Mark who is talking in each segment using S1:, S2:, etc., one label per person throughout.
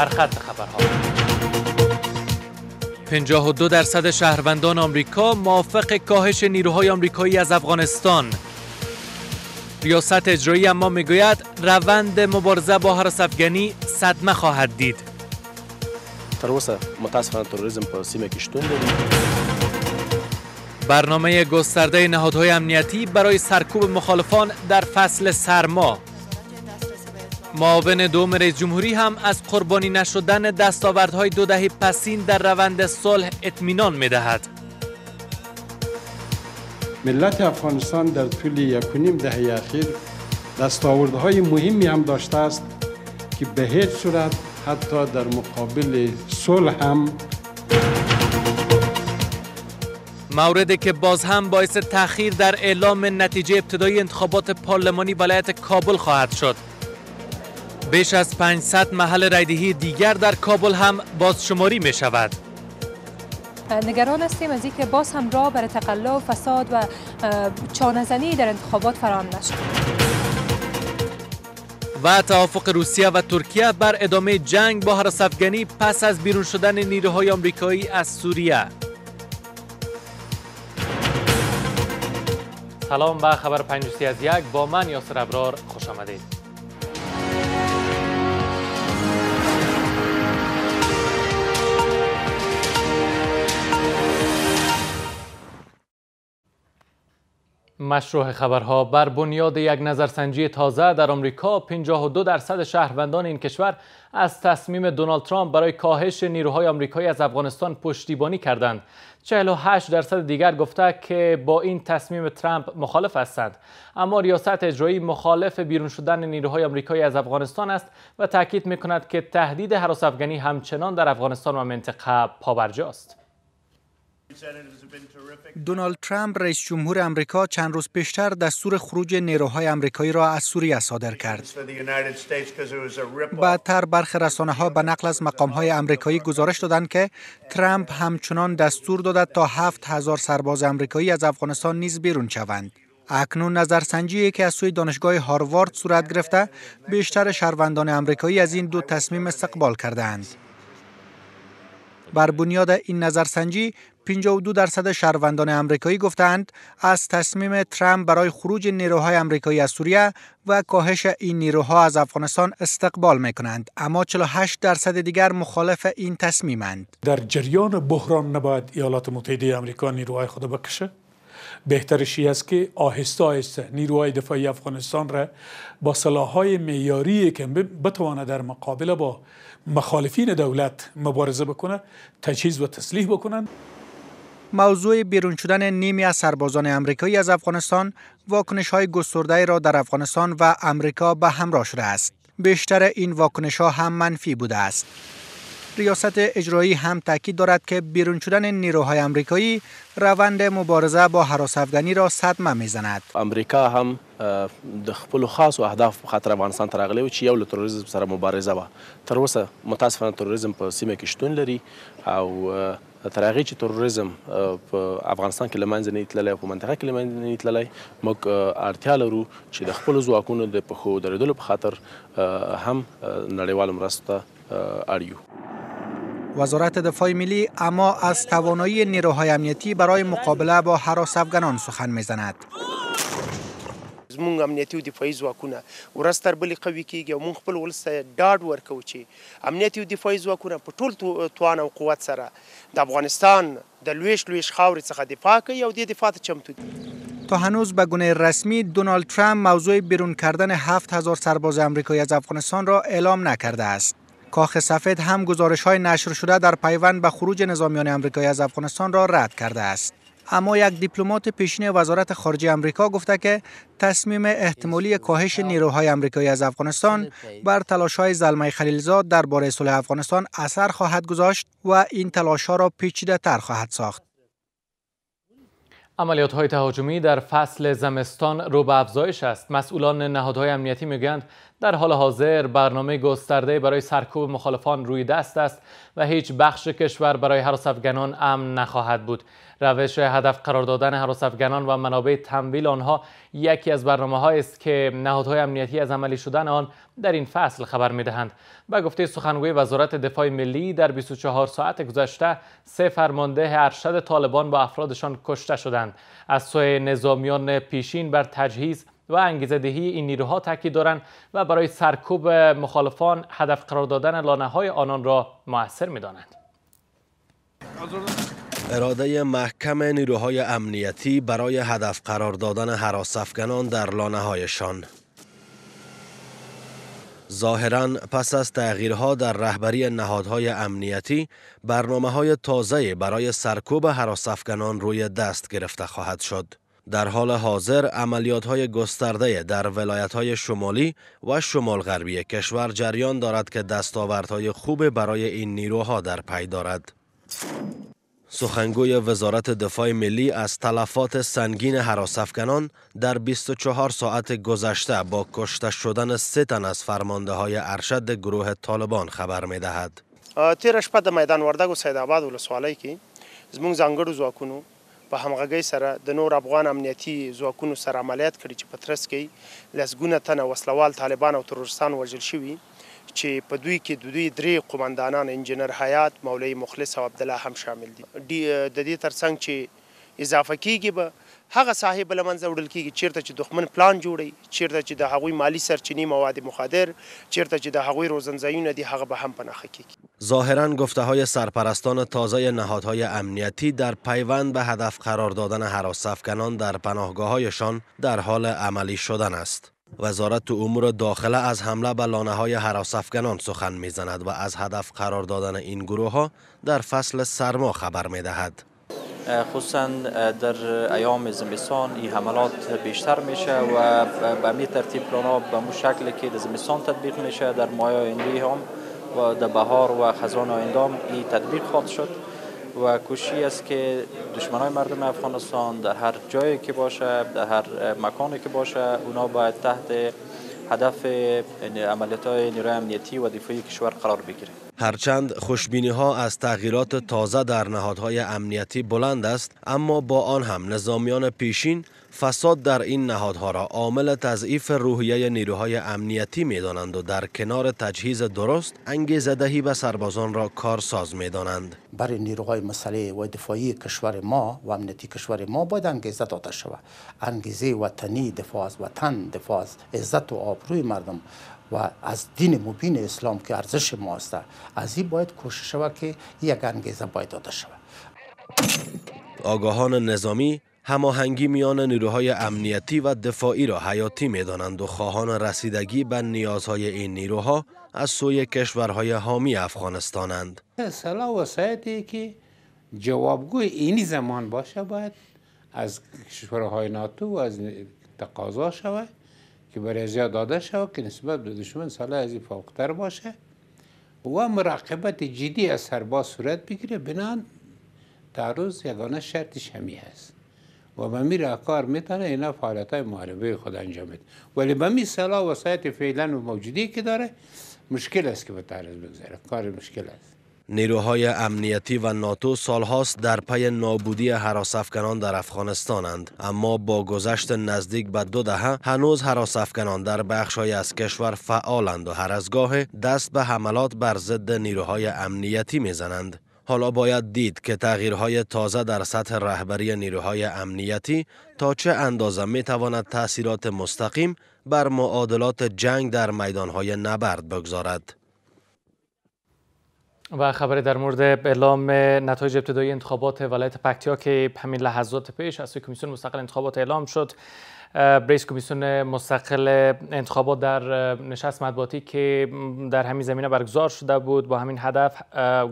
S1: سرخط خبرها. 52 درصد شهروندان آمریکا موافق کاهش نیروهای آمریکایی از افغانستان. ریاست اجرایی اما می‌گوید روند مبارزه با حراس افغانی صدمه خواهد دید.
S2: تر اوسه متاسفانه تروریسم په سیمه کې شتون لري
S1: برنامه گسترده نهادهای امنیتی برای سرکوب مخالفان در فصل سرما. معاون دوم رئیس جمهوری هم از قربانی نشدن دستاوردهای دو دهه پسین در روند صلح اطمینان می‌دهد.
S3: ملت افغانستان در طول یک نیم دهه اخیر دستاوردهای مهمی هم داشته است که به هیچ صورت حتی در مقابل صلح هم
S1: موردی که باز هم باعث تأخیر در اعلام نتیجه ابتدایی انتخابات پارلمانی ولایت کابل خواهد شد. بیش از 500 محل رایدهی دیگر در کابل هم بازشماری می شود.
S4: نگران هستیم از اینکه باز هم راه برای تقلا و فساد و چانهزنی در انتخابات فراهم نشد.
S1: و توافق روسیه و ترکیه بر ادامه جنگ با حراس افغانی پس از بیرون شدن نیروهای آمریکایی از سوریه سلام به خبر پنجوسی از یک با من یاسر ابرار خوش آمدید مشروع خبرها بر بنیاد یک نظرسنجی تازه در آمریکا 52 درصد شهروندان این کشور از تصمیم دونالد ترامپ برای کاهش نیروهای آمریکایی از افغانستان پشتیبانی کردند. 48 درصد دیگر گفته که با این تصمیم ترامپ مخالف هستند. اما ریاست اجرایی مخالف بیرون شدن نیروهای آمریکایی از افغانستان است و تاکید می‌کند که تهدید حراس افغانی همچنان در افغانستان و منطقه پابرجاست.
S5: دونالد ترامپ رئیس جمهور امریکا چند روز پیشتر دستور خروج نیروهای امریکایی را از سوریه صادر کرد. بعدتر برخی رسانه ها به نقل از مقام های امریکایی گزارش دادند که ترامپ همچنان دستور داده تا هفت هزار سرباز امریکایی از افغانستان نیز بیرون شوند. اکنون نظرسنجی که از سوی دانشگاه هاروارد صورت گرفته بیشتر شهروندان امریکایی از این دو تصمیم استقبال کردند. بر بنیاد این نظرسنجی 52 درصد شهروندان امریکایی گفتند از تصمیم ترامپ برای خروج نیروهای امریکایی از سوریه و کاهش این نیروها از افغانستان استقبال می کنند اما 48 درصد دیگر مخالف این تصمیمند
S6: در جریان بحران نباید ایالات متحده آمریکا نیروهای خود بکشه. بهترشی است که آهسته آهسته نیروهای دفاعی افغانستان را با سلاحهای معیاری که بتواند در مقابله با مخالفین دولت مبارزه بکنه تجهیز و تسلیح بکنند.
S5: موضوع بیرون شدن نیمی از سربازان امریکایی از افغانستان واکنش های گسترده را در افغانستان و امریکا به همراه شده است. بیشتر این واکنش ها هم منفی بوده است. ریاست اجرایی هم تاکید دارد که بیرون شدن نیروهای امریکایی روند مبارزه با حراس افغانی را صدمه میزند.
S2: امریکا هم د خپل خاص اهداف په خاطر افغانستان ته راغلی و چې یو له تروریزم سره مبارزه وه تر اوسه متاسفانه تروریزم په سیمه کې شتون لري او تر هغې چې تروریزم په افغانستان کې له منځه نه تللی او په منطقه کې له منځه نه تللی موږ اړتیا لرو چې د خپلو ځواکونو د پښو درېدلو په خاطر هم نړیوالو مرستو ته اړ یو
S5: وزارت دفاع ملی اما از توانایی نیروهای امنیتی برای مقابله با حراس افغانان سخن می‌زند.
S7: زموږ امنیتي او دفاعي ځواکونه ورځ تر بلې قوي کیږي او موږ خپل ولس ته ډاډ ورکوو چې امنیتي او دفاعي ځواکونه په ټول توان او قوت سره د افغانستان د لویش لویش خاورې څخه دفاع کوي او د دفاع ته چمتو دي
S5: تا هنوز به گونه رسمی دونالد ترامپ موضوع بیرون کردن هفت هزار سرباز آمریکایی از افغانستان را اعلام نکرده است. کاخ سفید هم گزارش های نشر شده در پیوند به خروج نظامیان آمریکایی از افغانستان را رد کرده است. اما یک دیپلمات پیشین وزارت خارجه آمریکا گفته که تصمیم احتمالی کاهش نیروهای آمریکایی از افغانستان بر تلاش‌های زلمه خلیلزاد درباره صلح افغانستان اثر خواهد گذاشت و این تلاش‌ها را پیچیده تر خواهد ساخت.
S1: عملیات های تهاجمی در فصل زمستان رو به افزایش است. مسئولان نهادهای امنیتی می‌گویند در حال حاضر برنامه گسترده برای سرکوب مخالفان روی دست است و هیچ بخش کشور برای حراس افغانان امن نخواهد بود. روش هدف قرار دادن حراس افغانان و منابع تمویل آنها یکی از برنامه است که نهادهای امنیتی از عملی شدن آن در این فصل خبر می دهند. به گفته سخنگوی وزارت دفاع ملی در 24 ساعت گذشته سه فرمانده ارشد طالبان با افرادشان کشته شدند. از سوی نظامیان پیشین بر تجهیز و انگیزه دهی این نیروها تاکید دارند و برای سرکوب مخالفان هدف قرار دادن لانه های آنان را موثر می دانند.
S8: اراده محکم نیروهای امنیتی برای هدف قرار دادن حراس افغانان در لانه هایشان ظاهرا پس از تغییرها در رهبری نهادهای امنیتی برنامه های تازه برای سرکوب حراس افغانان روی دست گرفته خواهد شد. در حال حاضر عملیات های گسترده در ولایت های شمالی و شمال غربی کشور جریان دارد که دستاوردهای خوب برای این نیروها در پی دارد. سخنگوی وزارت دفاع ملی از تلفات سنگین حراس افغانان در 24 ساعت گذشته با کشته شدن سه تن از فرمانده های ارشد گروه طالبان خبر می دهد.
S7: تیر شپه د میدان وردګ او سید آباد ولسوالۍ کې زموږ ځانګړو ځواکونو په همغږۍ سره د نور افغان امنیتي ځواکونو سره عملیات کړي چې په ترڅ کې لسګونه تنه وسلوال طالبان او ترورستان وژل شوي چې په دوی کې د دوی درې قومندانان انجنیر حیات مولوی مخلص او عبد الله هم شامل دي. د دې ترڅنګ چې اضافه کیږي به هغه صاحب لمنځه وړل کیږي چیرته چې دښمن پلان جوړي چیرته چې د هغوی مالی سرچینې مواد مخدر چیرته چې د هغوی روزنځایونه دي هغه به هم پناخه کیږي.
S8: ظاهرا گفته های سرپرستان تازه نهادهای امنیتی در پیوند به هدف قرار دادن افغانان در پناهگاه هایشان در حال عملی شدن است وزارت امور داخله از حمله به لانه های حراس افغانان سخن می‌زند و از هدف قرار دادن این گروه ها در فصل سرما خبر می دهد.
S9: خصوصا در ایام زمستان این حملات بیشتر میشه و به می ترتیب پلانا به مو که در زمستان تطبیق میشه در ماه آینده هم و در بهار و خزان آینده این تطبیق خواهد شد و کوشی است که دشمنای مردم افغانستان در هر جایی که باشه در هر مکانی که باشه اونا باید تحت هدف عملیات های نیروی امنیتی و دفاعی کشور قرار بگیره
S8: هرچند خوشبینی ها از تغییرات تازه در نهادهای امنیتی بلند است اما با آن هم نظامیان پیشین فساد در این نهادها را عامل تضعیف روحیه نیروهای امنیتی می دانند و در کنار تجهیز درست انگیزه دهی به سربازان را کارساز می دانند.
S10: برای نیروهای مسئله و دفاعی کشور ما و امنیتی کشور ما باید انگیزه داده شود انگیزه وطنی دفاع از وطن دفاع از عزت و آبروی مردم و از دین مبین اسلام که ارزش ما است. از این باید کوشش شود که یک انگیزه باید داده شود.
S8: آگاهان نظامی هماهنگی میان نیروهای امنیتی و دفاعی را حیاتی می دانند و خواهان رسیدگی به نیازهای این نیروها از سوی کشورهای حامی افغانستانند.
S11: سلاح و سایتی که جوابگوی اینی زمان باشه باید از کشورهای ناتو و از تقاضا شود. که برای زیاد داده شود که نسبت به دشمن سلاح از این فوقتر باشه. و مراقبت جدی از سرباز صورت بگیره. بنان تعرض یگانه شرطش همی هست. و به می کار می‌تونه اینا فعالیت های محاربه خود انجام بده ولی به می سلاح و سایت فعلا و موجودی که داره مشکل است که به تعرض بگذاره. کار مشکل است.
S8: نیروهای امنیتی و ناتو سالهاست در پی نابودی حراس افغانان در افغانستانند اما با گذشت نزدیک به دو دهه هنوز حراس افغانان در بخشهای از کشور فعالند و هر از گاه دست به حملات بر ضد نیروهای امنیتی می‌زنند حالا باید دید که تغییرهای تازه در سطح رهبری نیروهای امنیتی تا چه اندازه می تواند تاثیرات مستقیم بر معادلات جنگ در میدانهای نبرد بگذارد.
S1: و خبر در مورد اعلام نتایج ابتدایی انتخابات ولایت پکتیا که همین لحظات پیش از کمیسیون مستقل انتخابات اعلام شد رئیس کمیسیون مستقل انتخابات در نشست مطبوعاتی که در همین زمینه برگزار شده بود با همین هدف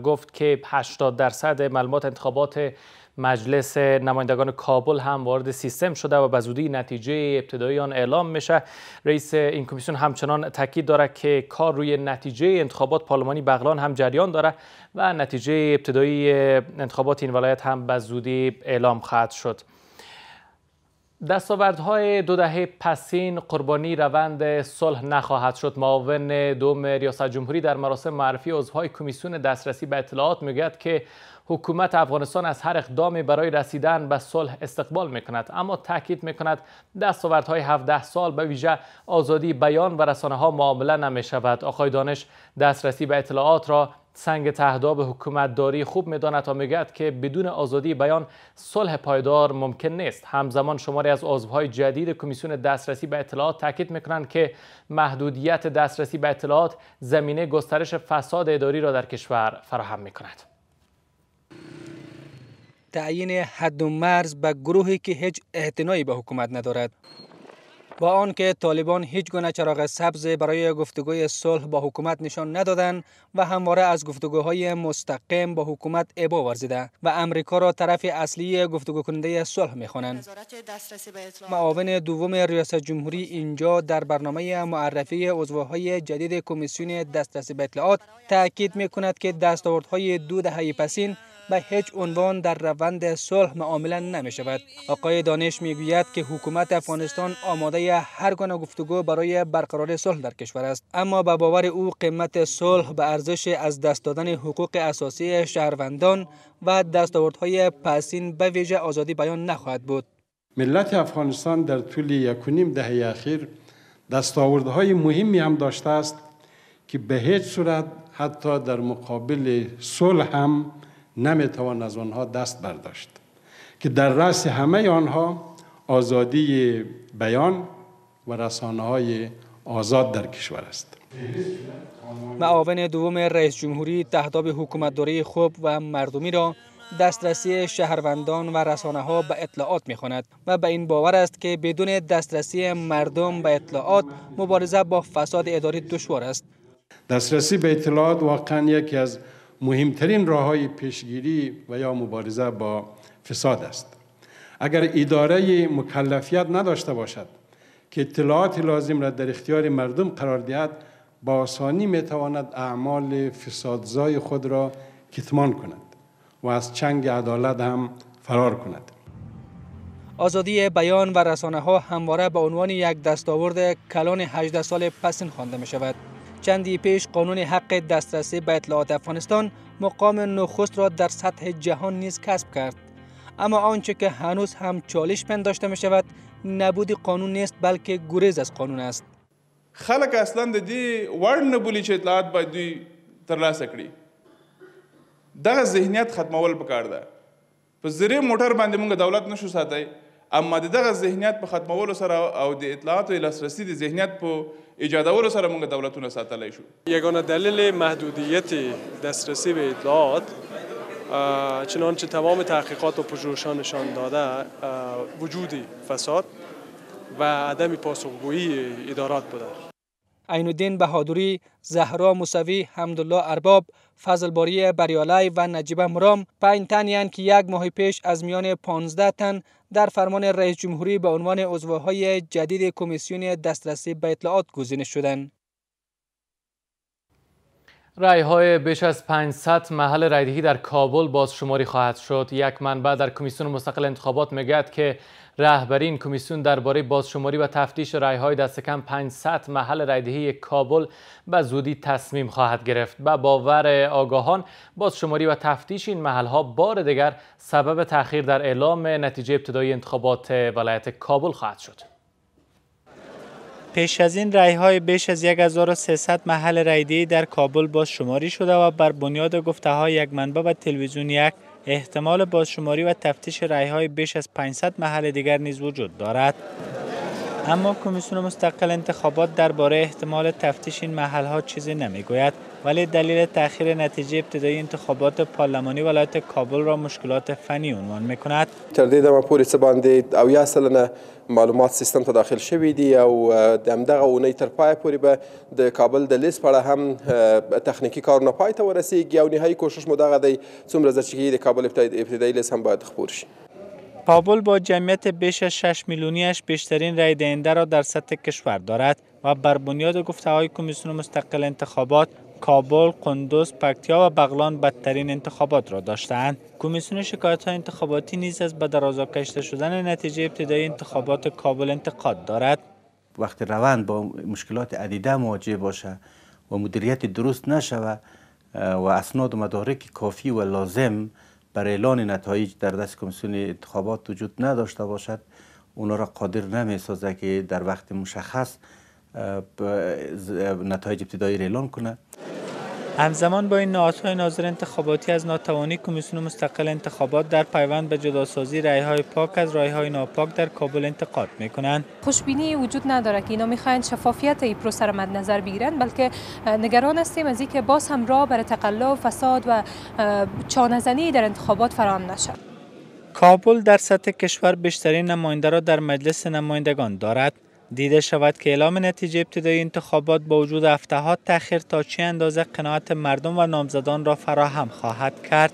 S1: گفت که 80 درصد معلومات انتخابات مجلس نمایندگان کابل هم وارد سیستم شده و به زودی نتیجه ابتدایی آن اعلام میشه. رئیس این کمیسیون همچنان تاکید دارد که کار روی نتیجه انتخابات پارلمانی بغلان هم جریان داره و نتیجه ابتدایی انتخابات این ولایت هم به زودی اعلام خواهد شد. دستاوردهای دو دهه پسین قربانی روند صلح نخواهد شد. معاون دوم ریاست جمهوری در مراسم معرفی عضوهای کمیسیون دسترسی به اطلاعات می‌گوید که حکومت افغانستان از هر اقدامی برای رسیدن به صلح استقبال می کند اما تاکید می کند دستاوردهای 17 سال به ویژه آزادی بیان و رسانه ها معامله نمی شود آقای دانش دسترسی به اطلاعات را سنگ تهداب حکومت داری خوب می‌داند تا می‌گوید که بدون آزادی بیان صلح پایدار ممکن نیست. همزمان شماری از عضوهای جدید کمیسیون دسترسی به اطلاعات تاکید می‌کنند که محدودیت دسترسی به اطلاعات زمینه گسترش فساد اداری را در کشور فراهم می‌کند.
S12: تعیین حد و مرز به گروهی که هیچ اعتنایی به حکومت ندارد. با آنکه طالبان هیچ گونه چراغ سبز برای گفتگوی صلح با حکومت نشان ندادند و همواره از گفتگوهای مستقیم با حکومت ابا ورزیده و امریکا را طرف اصلی گفتگو کننده صلح می‌خوانند. معاون دوم ریاست جمهوری اینجا در برنامه معرفی عضوهای جدید کمیسیون دسترسی به اطلاعات تاکید می‌کند که دستاوردهای دو دهه پسین به هیچ عنوان در روند صلح معامله نمی شود. آقای دانش می گوید که حکومت افغانستان آماده هر گونه گفتگو برای برقراری صلح در کشور است اما به باور او قیمت صلح به ارزش از دست دادن حقوق اساسی شهروندان و دستاوردهای پسین به ویژه آزادی بیان نخواهد بود
S3: ملت افغانستان در طول یک و نیم دهه اخیر دستاوردهای مهمی هم داشته است که به هیچ صورت حتی در مقابل صلح هم نمی‌توان از آنها دست برداشت. که در رأس همه آنها آزادی بیان و رسانه های آزاد در کشور است.
S12: معاون دوم رئیس جمهوری تهداب حکومتداری خوب و مردمی را دسترسی شهروندان و رسانه ها به اطلاعات می خواند و به این باور است که بدون دسترسی مردم به اطلاعات مبارزه با فساد اداری دشوار است.
S3: دسترسی به اطلاعات واقعا یکی از مهمترین راه های پیشگیری و یا مبارزه با فساد است اگر اداره مکلفیت نداشته باشد که اطلاعات لازم را در اختیار مردم قرار دهد با آسانی می تواند اعمال فسادزای خود را کتمان کند و از چنگ عدالت هم فرار کند
S12: آزادی بیان و رسانه ها همواره به عنوان یک دستاورد کلان 18 سال پسین خوانده می شود. چندی پیش قانون حق دسترسی به اطلاعات افغانستان مقام نخست را در سطح جهان نیز کسب کرد. اما آنچه که هنوز هم چالش پنداشته می شود نبودی قانون نیست بلکه گریز از قانون است.
S13: خلک اصلا د دې وړ نه بولی چې اطلاعات باید دوی ترلاسه کړي. دغه ذهنیت ختمول پکار ده. په زری موټر باندې موږ دولت نشو ساتي اما دغه ذهنیت په ختمولو سره او د اطلاعات لاسرسی د ذهنیت په ایجادولو سره موږ دولتونه ساتلی شو.
S14: یگانه دلیل محدودیت دسترسی به اطلاعات چنانچه تمام تحقیقات و پژوهش‌ها نشان داده وجود فساد و عدم پاسخگویی ادارات بوده.
S12: عین الدین بهادری، زهرا موسوی، حمدالله ارباب، فضل باری بریالی و نجیبه مرام پنج تنی که یک ماه پیش از میان 15 تن در فرمان رئیس جمهوری به عنوان عضوهای جدید کمیسیون دسترسی به اطلاعات گزینش شدند.
S1: رای های بیش از 500 محل رایدهی در کابل بازشماری خواهد شد. یک منبع در کمیسیون مستقل انتخابات می‌گوید که رهبری این کمیسیون درباره بازشماری و تفتیش های دست کم 500 محل رایدهی کابل به زودی تصمیم خواهد گرفت. به باور آگاهان بازشماری و تفتیش این محل ها بار دیگر سبب تاخیر در اعلام نتیجه ابتدایی انتخابات ولایت کابل خواهد شد.
S15: پیش از این رای های بیش از 1300 محل رایدهی در کابل باز شماری شده و بر بنیاد گفته های یک منبع و تلویزیون یک احتمال بازشماری و تفتیش رای های بیش از 500 محل دیگر نیز وجود دارد. اما کمیسیون مستقل انتخابات درباره احتمال تفتیش این محل ها چیزی نمی‌گوید ولی دلیل تاخیر نتیجه ابتدایی انتخابات پارلمانی ولایت کابل را مشکلات فنی عنوان می کند
S16: تر دې دمه پورې څه باندې اویا سلنه معلومات سیستم ته داخل شوي دي او د همدغه اونۍ تر پای پورې به د کابل د لیست په هم تخنیکی کارونه پای ته ورسیږي. او نهایي کوشش مو دغه دی څومره زر چې د کابل ابتدایي لیست هم باید خپور شي.
S15: کابل با جمعیت بیش از 6 میلیونیش بیشترین رای دهنده را در سطح کشور دارد و بر بنیاد گفته های کمیسیون مستقل انتخابات کابل، قندوز، پکتیا و بغلان بدترین انتخابات را داشتند. کمیسیون شکایت های انتخاباتی نیز از به درازا کشته شدن نتیجه ابتدایی انتخابات کابل انتقاد دارد.
S17: وقتی روند با مشکلات عدیده مواجه باشه و مدیریت درست نشوه و اسناد و مدارک کافی و لازم برای اعلان نتایج در دست کمیسیون انتخابات وجود نداشته باشد اونا را قادر نمی که در وقت مشخص نتایج ابتدایی اعلان کنه
S15: همزمان با این نهادهای ناظر انتخاباتی از ناتوانی کمیسیون مستقل انتخابات در پیوند به جداسازی های پاک از های ناپاک در کابل انتقاد می‌کنند.
S4: خوشبینی وجود نداره که اینا می‌خواین شفافیت این پروسه را مد نظر بگیرن بلکه نگران هستیم از اینکه باز هم راه برای تقلا و فساد و چانهزنی در انتخابات فراهم نشد
S15: کابل در سطح کشور بیشترین نماینده را در مجلس نمایندگان دارد. دیده شود که اعلام نتیجه ابتدایی انتخابات با وجود ها تأخیر تا چه اندازه قناعت مردم و نامزدان را فراهم خواهد کرد.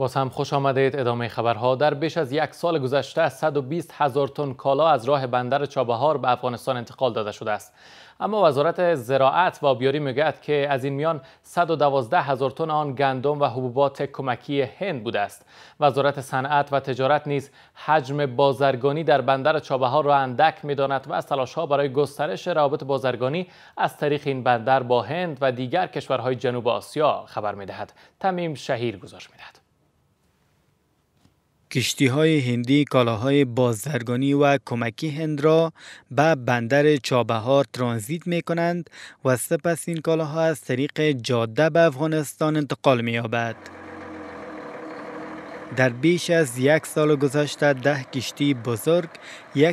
S1: باز هم خوش آمدید. ادامه خبرها. در بیش از یک سال گذشته 120 هزار تن کالا از راه بندر چابهار به افغانستان انتقال داده شده است. اما وزارت زراعت و آبیاری می‌گوید که از این میان 112 هزار تن آن گندم و حبوبات کمکی هند بوده است. وزارت صنعت و تجارت نیز حجم بازرگانی در بندر چابهار را اندک می‌داند و از تلاشها برای گسترش روابط بازرگانی از طریق این بندر با هند و دیگر کشورهای جنوب آسیا خبر می‌دهد. تمیم شهیر گزارش می‌دهد.
S18: کشتی های هندی کالاهای بازرگانی و کمکی هند را به بندر چابهار ترانزیت می کنند و سپس این کالاها از طریق جاده به افغانستان انتقال می یابد. در بیش از یک سال گذشته ده کشتی بزرگ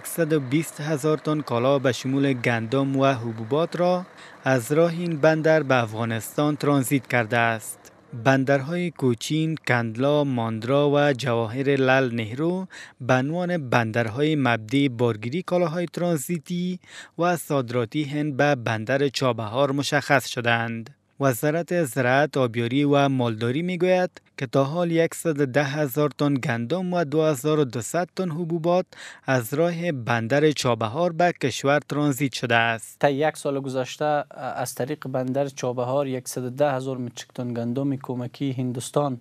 S18: 120 هزار تن کالا به شمول گندم و حبوبات را از راه این بندر به افغانستان ترانزیت کرده است. بندرهای کوچین، کندلا، ماندرا و جواهر لال نهرو به عنوان بندرهای مبدی بارگیری کالاهای ترانزیتی و صادراتی هند به بندر چابهار مشخص شدند. وزارت زراعت آبیاری و مالداری می‌گوید که تا حال 110 هزار تن گندم و 2200 تن حبوبات از راه بندر چابهار به کشور ترانزیت شده است.
S9: تا یک سال گذشته از طریق بندر چابهار 110 هزار متریک تن گندم کمکی هندوستان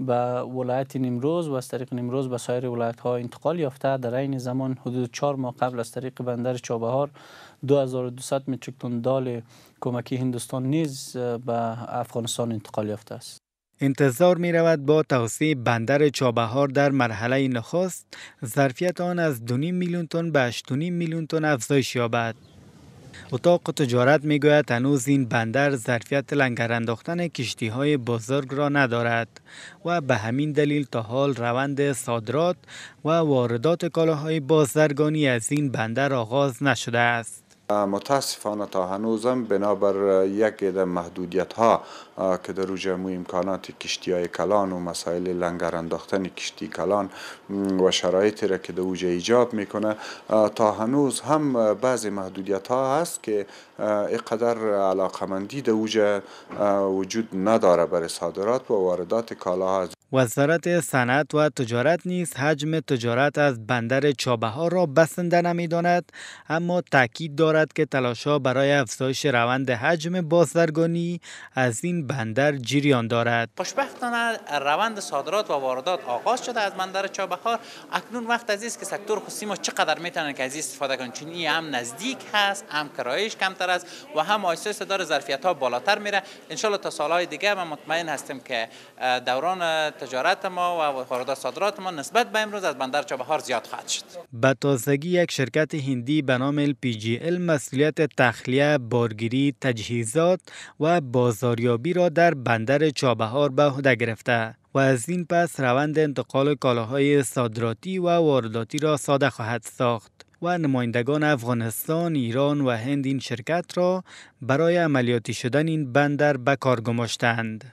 S9: به ولایت نیمروز و از طریق نیمروز به سایر ولایت ها انتقال یافته در این زمان حدود چهار ماه قبل از طریق بندر چابهار 2200 متریک تن دال کمکی هندوستان نیز به افغانستان انتقال یافته است
S18: انتظار می رود با توسعه بندر چابهار در مرحله نخست ظرفیت آن از 2.5 میلیون تن به 8.5 میلیون تن افزایش یابد. اتاق تجارت می گوید هنوز این بندر ظرفیت لنگر انداختن کشتی های بزرگ را ندارد و به همین دلیل تا حال روند صادرات و واردات کالاهای بازرگانی از این بندر آغاز نشده است.
S19: متاسفانه تا هنوزم بنابر یک عده محدودیت ها که در اوج امکانات کشتی های کلان و مسائل لنگر انداختن کشتی کلان و شرایطی را که در اوج ایجاب می‌کنه تا هنوز هم بعضی محدودیت ها هست که اینقدر علاقمندی در اوج وجود نداره برای صادرات و واردات کالاها
S18: وزارت صنعت و تجارت نیز حجم تجارت از بندر چابهار را بسنده نمی‌داند اما تاکید دارد که تلاشها برای افزایش روند حجم بازرگانی از این بندر جریان دارد.
S20: خوشبختانه روند صادرات و واردات آغاز شده از بندر چابهار. اکنون وقت از است که سکتور خصوصی ما چقدر می‌تونن که از استفاده کنن چون این هم نزدیک هست هم کرایش کمتر است و هم آیسته داره ظرفیت ها بالاتر میره. ان تا سالهای دیگه من مطمئن هستم که دوران تجارت ما و واردات صادرات ما نسبت به امروز از بندر چابهار زیاد خواهد شد
S18: به تازگی یک شرکت هندی به نام LPGL مسئولیت تخلیه، بارگیری، تجهیزات و بازاریابی را در بندر چابهار به عهده گرفته و از این پس روند انتقال کالاهای صادراتی و وارداتی را ساده خواهد ساخت. و نمایندگان افغانستان، ایران و هند این شرکت را برای عملیاتی شدن این بندر به کار گماشتند.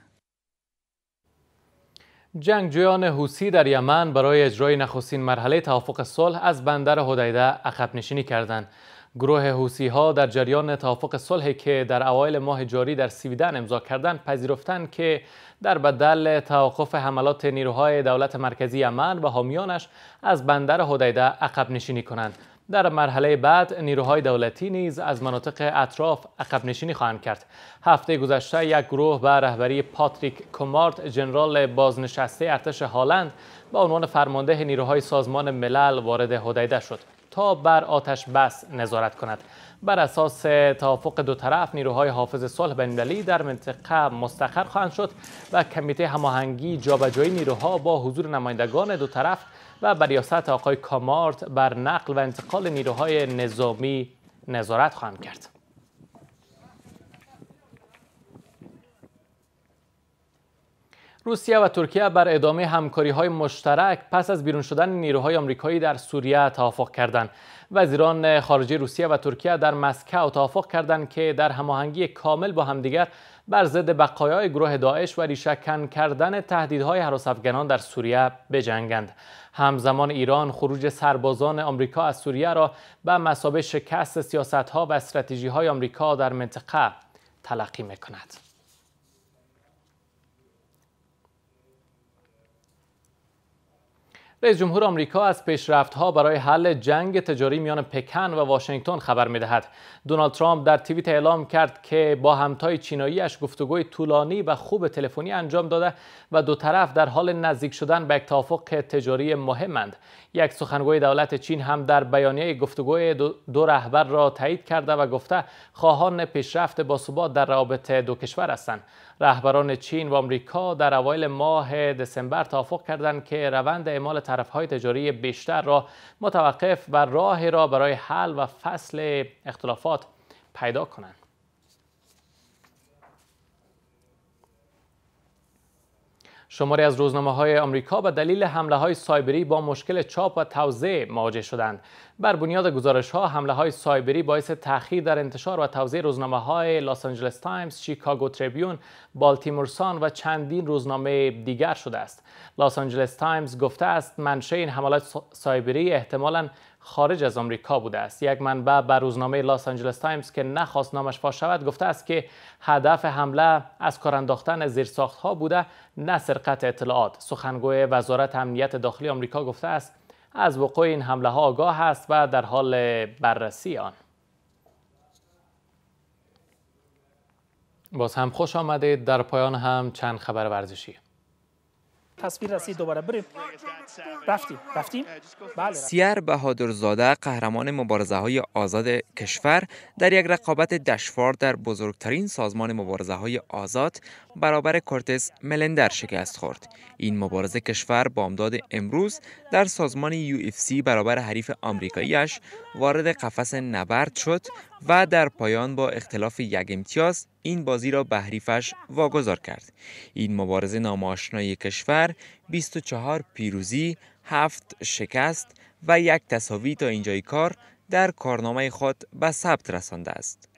S1: جنگجویان حوسی در یمن برای اجرای نخستین مرحله توافق صلح از بندر هدیده عقب نشینی کردند. گروه حوسی ها در جریان توافق صلحی که در اوایل ماه جاری در سویدن امضا کردند پذیرفتند که در بدل توقف حملات نیروهای دولت مرکزی یمن و حامیانش از بندر هدیده عقب نشینی کنند در مرحله بعد نیروهای دولتی نیز از مناطق اطراف عقب نشینی خواهند کرد. هفته گذشته یک گروه به رهبری پاتریک کومارت جنرال بازنشسته ارتش هالند به عنوان فرمانده نیروهای سازمان ملل وارد هدیده شد تا بر آتش بس نظارت کند. بر اساس توافق دو طرف نیروهای حافظ صلح بین‌المللی در منطقه مستقر خواهند شد و کمیته هماهنگی جابجایی نیروها با حضور نمایندگان دو طرف و بر ریاست آقای کامارت بر نقل و انتقال نیروهای نظامی نظارت خواهند کرد. روسیه و ترکیه بر ادامه همکاری های مشترک پس از بیرون شدن نیروهای آمریکایی در سوریه توافق کردند. وزیران خارجه روسیه و ترکیه در مسکو توافق کردند که در هماهنگی کامل با همدیگر بر ضد بقایای گروه داعش و ریشهکن کردن تهدیدهای حراس افغانان در سوریه بجنگند. همزمان ایران خروج سربازان آمریکا از سوریه را به مسابه شکست سیاستها و استراتژی های آمریکا در منطقه تلقی می کند. رئیس جمهور آمریکا از پیشرفت‌ها برای حل جنگ تجاری میان پکن و واشنگتن خبر می‌دهد. دونالد ترامپ در توییت اعلام کرد که با همتای چیناییش گفتگوی طولانی و خوب تلفنی انجام داده و دو طرف در حال نزدیک شدن به یک توافق تجاری مهمند. یک سخنگوی دولت چین هم در بیانیه گفتگوی دو, رهبر را تایید کرده و گفته خواهان پیشرفت باثبات در روابط دو کشور هستند. رهبران چین و آمریکا در اوایل ماه دسامبر توافق کردند که روند اعمال طرفهای تجاری بیشتر را متوقف و راه را برای حل و فصل اختلافات پیدا کنند. شماری از روزنامه های آمریکا به دلیل حمله های سایبری با مشکل چاپ و توزیع مواجه شدند. بر بنیاد گزارش ها حمله های سایبری باعث تأخیر در انتشار و توزیع روزنامه های لاس آنجلس تایمز، شیکاگو تریبیون، بالتیمور سان و چندین روزنامه دیگر شده است. لاس آنجلس تایمز گفته است منشأ این حملات سایبری احتمالاً خارج از آمریکا بوده است. یک منبع در روزنامه لاس آنجلس تایمز که نخواست نامش فاش شود گفته است که هدف حمله از کار انداختن زیرساخت ها بوده نه سرقت اطلاعات. سخنگوی وزارت امنیت داخلی آمریکا گفته است از وقوع این حمله ها آگاه است و در حال بررسی آن. باز هم خوش آمدید. در پایان هم چند خبر ورزشی.
S21: تصویر رسید دوباره بریم. رفتیم رفتیم؟
S22: بله سیر بهادرزاده قهرمان مبارزه های آزاد کشور در یک رقابت دشوار در بزرگترین سازمان مبارزه های آزاد برابر کورتس ملندر شکست خورد. این مبارزه کشور بامداد امروز در سازمان یو اف سی برابر حریف آمریکاییش وارد قفس نبرد شد و در پایان با اختلاف یک امتیاز این بازی را به حریفش واگذار کرد این مبارزه ناماشنای کشور 24 پیروزی، هفت شکست و یک تساوی تا اینجای کار در کارنامه خود به ثبت رسانده است.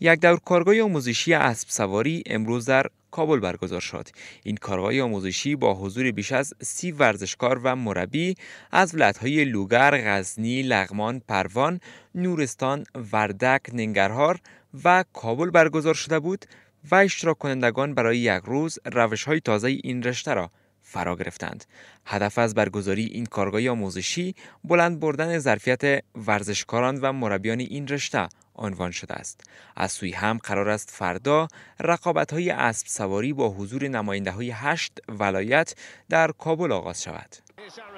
S22: یک دور کارگاه آموزشی اسب سواری امروز در کابل برگزار شد. این کارگاه آموزشی با حضور بیش از سی ورزشکار و مربی از ولایت‌های لوگر، غزنی، لغمان، پروان، نورستان، وردک، ننگرهار و کابل برگزار شده بود و اشتراک کنندگان برای یک روز روش های تازه این رشته را فرا گرفتند. هدف از برگزاری این کارگاه آموزشی بلند بردن ظرفیت ورزشکاران و مربیان این رشته عنوان شده است. از سوی هم قرار است فردا رقابت های اسب سواری با حضور نماینده های هشت ولایت در کابل آغاز شود.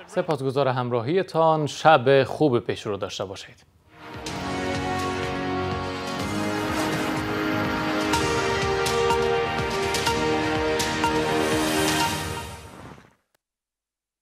S1: سپاسگزار همراهیتان شب خوب پیش رو داشته باشید.